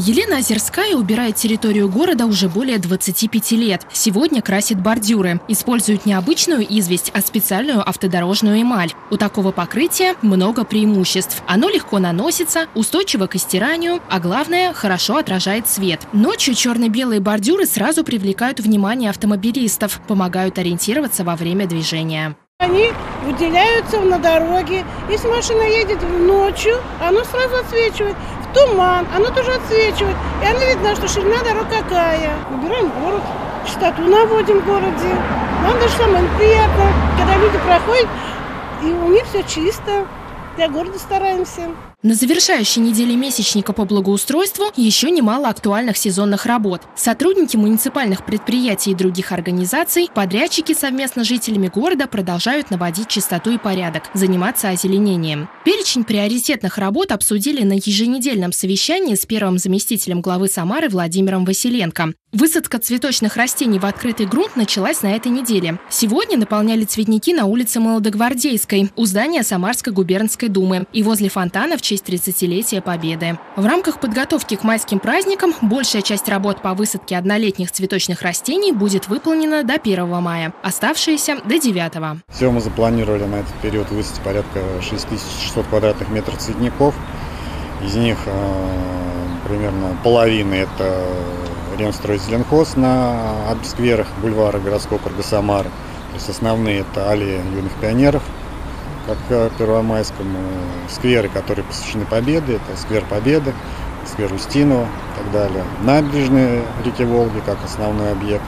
Елена Озерская убирает территорию города уже более 25 лет. Сегодня красит бордюры. Использует не обычную известь, а специальную автодорожную эмаль. У такого покрытия много преимуществ. Оно легко наносится, устойчиво к истиранию, а главное, хорошо отражает свет. Ночью черно-белые бордюры сразу привлекают внимание автомобилистов, помогают ориентироваться во время движения. Они выделяются на дороге. Если машина едет ночью, оно сразу отсвечивает туман, оно тоже отсвечивает. И оно видно, что ширина дорог какая. Убираем город, чистоту наводим в городе. Нам даже самое приятно, когда люди проходят, и у них все чисто. Для города стараемся. На завершающей неделе месячника по благоустройству еще немало актуальных сезонных работ. Сотрудники муниципальных предприятий и других организаций, подрядчики совместно с жителями города продолжают наводить чистоту и порядок, заниматься озеленением. Перечень приоритетных работ обсудили на еженедельном совещании с первым заместителем главы Самары Владимиром Василенко. Высадка цветочных растений в открытый грунт началась на этой неделе. Сегодня наполняли цветники на улице Молодогвардейской, у здания Самарской губернской думы и возле фонтана в честь 30-летия Победы. В рамках подготовки к майским праздникам большая часть работ по высадке однолетних цветочных растений будет выполнена до 1 мая, оставшиеся до 9. Всего мы запланировали на этот период высадить порядка 6600 квадратных метров цветников. Из них э, примерно половина это Ремстройзеленхоз на скверах бульвара городского округа Самары. То есть основные это аллеи юных пионеров – как Первомайскому, скверы, которые посвящены Победе, это сквер Победы, сквер Устинова и так далее. Набережные реки Волги как основной объект.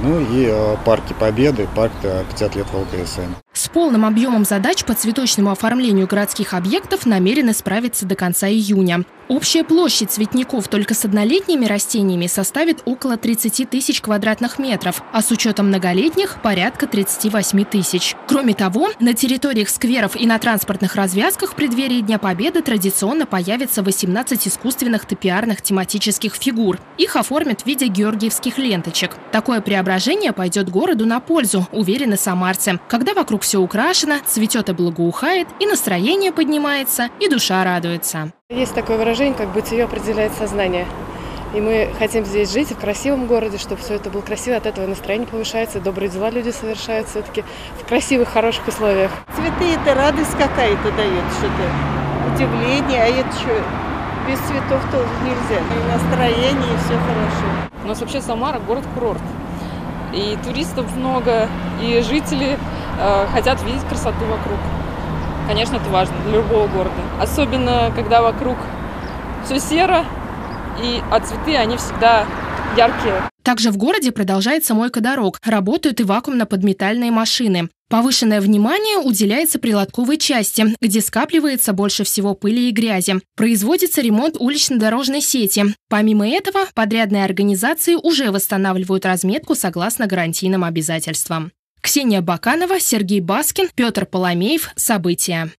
Ну и э, парки Победы, парк 50 лет ВЛКСМ. С полным объемом задач по цветочному оформлению городских объектов намерены справиться до конца июня. Общая площадь цветников только с однолетними растениями составит около 30 тысяч квадратных метров, а с учетом многолетних – порядка 38 тысяч. Кроме того, на территориях скверов и на транспортных развязках в преддверии Дня Победы традиционно появится 18 искусственных топиарных тематических фигур. Их оформят в виде георгиевских ленточек. Такое преображение пойдет городу на пользу, уверены самарцы. Когда вокруг все украшено, цветет и благоухает, и настроение поднимается, и душа радуется. Есть такое выражение, как бытие определяет сознание. И мы хотим здесь жить, в красивом городе, чтобы все это было красиво, от этого настроение повышается, добрые дела люди совершают все-таки в красивых, хороших условиях. Цветы – это радость какая-то дает, что-то удивление, а это что, без цветов тоже нельзя. И настроение, и все хорошо. У нас вообще Самара – город-курорт. И туристов много, и жители э, хотят видеть красоту вокруг. Конечно, это важно для любого города. Особенно, когда вокруг все серо, и а цветы, они всегда яркие. Также в городе продолжается мойка дорог. Работают и вакуумно-подметальные машины. Повышенное внимание уделяется прилотковой части, где скапливается больше всего пыли и грязи. Производится ремонт улично-дорожной сети. Помимо этого, подрядные организации уже восстанавливают разметку согласно гарантийным обязательствам. Ксения Баканова, Сергей Баскин, Петр Поломеев. События.